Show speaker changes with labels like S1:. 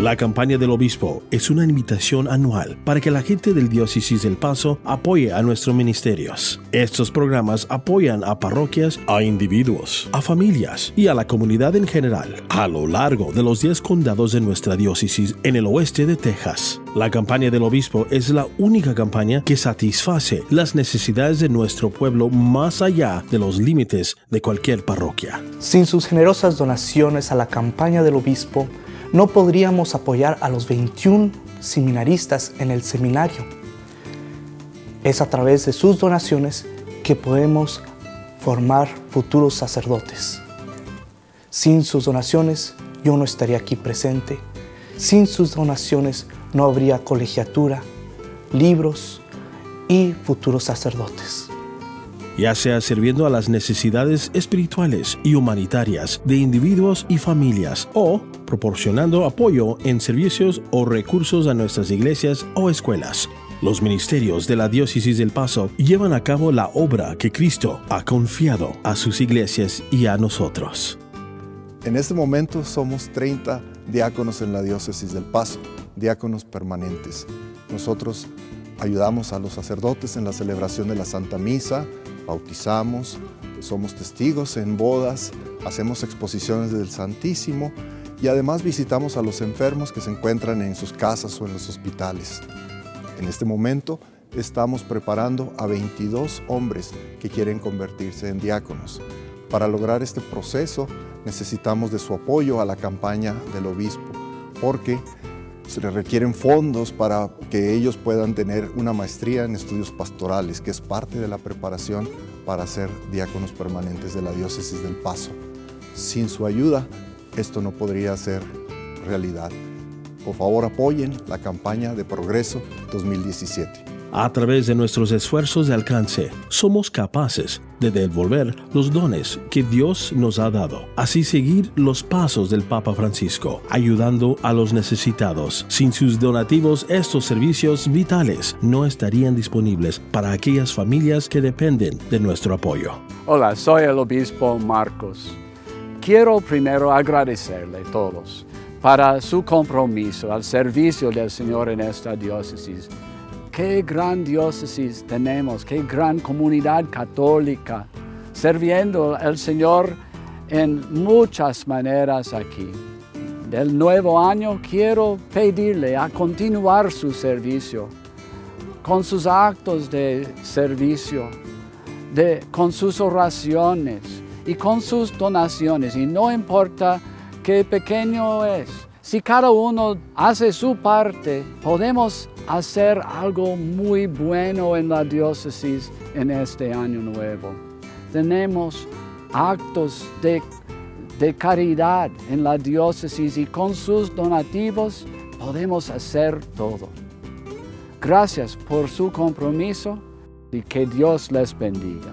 S1: La campaña del obispo es una invitación anual para que la gente del diócesis del Paso apoye a nuestros ministerios. Estos programas apoyan a parroquias, a individuos, a familias y a la comunidad en general a lo largo de los 10 condados de nuestra diócesis en el oeste de Texas. La campaña del obispo es la única campaña que satisface las necesidades de nuestro pueblo más allá de los límites de cualquier parroquia.
S2: Sin sus generosas donaciones a la campaña del obispo, no podríamos apoyar a los 21 seminaristas en el seminario. Es a través de sus donaciones que podemos formar futuros sacerdotes. Sin sus donaciones yo no estaría aquí presente. Sin sus donaciones no habría colegiatura, libros y futuros sacerdotes
S1: ya sea sirviendo a las necesidades espirituales y humanitarias de individuos y familias o proporcionando apoyo en servicios o recursos a nuestras iglesias o escuelas. Los ministerios de la Diócesis del Paso llevan a cabo la obra que Cristo ha confiado a sus iglesias y a nosotros.
S3: En este momento somos 30 diáconos en la Diócesis del Paso, diáconos permanentes. Nosotros ayudamos a los sacerdotes en la celebración de la Santa Misa, bautizamos, somos testigos en bodas, hacemos exposiciones del Santísimo y además visitamos a los enfermos que se encuentran en sus casas o en los hospitales. En este momento estamos preparando a 22 hombres que quieren convertirse en diáconos. Para lograr este proceso necesitamos de su apoyo a la campaña del obispo, porque se requieren fondos para que ellos puedan tener una maestría en estudios pastorales, que es parte de la preparación para ser diáconos permanentes de la diócesis del Paso. Sin su ayuda, esto no podría ser realidad. Por favor, apoyen la campaña de Progreso 2017.
S1: A través de nuestros esfuerzos de alcance, somos capaces de devolver los dones que Dios nos ha dado. Así seguir los pasos del Papa Francisco, ayudando a los necesitados. Sin sus donativos, estos servicios vitales no estarían disponibles para aquellas familias que dependen de nuestro apoyo.
S4: Hola, soy el obispo Marcos. Quiero primero agradecerle a todos para su compromiso al servicio del Señor en esta diócesis qué gran diócesis tenemos, qué gran comunidad católica, sirviendo al Señor en muchas maneras aquí. Del nuevo año quiero pedirle a continuar su servicio con sus actos de servicio, con sus oraciones y con sus donaciones. Y no importa qué pequeño es, si cada uno hace su parte, podemos hacer algo muy bueno en la diócesis en este año nuevo. Tenemos actos de, de caridad en la diócesis y con sus donativos podemos hacer todo. Gracias por su compromiso y que Dios les bendiga.